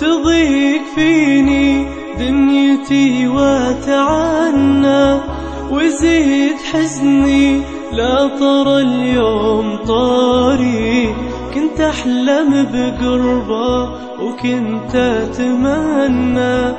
تضيق فيني دنيتي وتعنى وزيد حزني لا ترى اليوم طاري. كنت أحلم بقربه وكنت أتمنى